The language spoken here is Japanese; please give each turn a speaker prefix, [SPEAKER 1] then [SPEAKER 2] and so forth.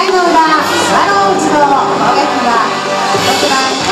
[SPEAKER 1] 回の裏スワローズの攻撃は6番。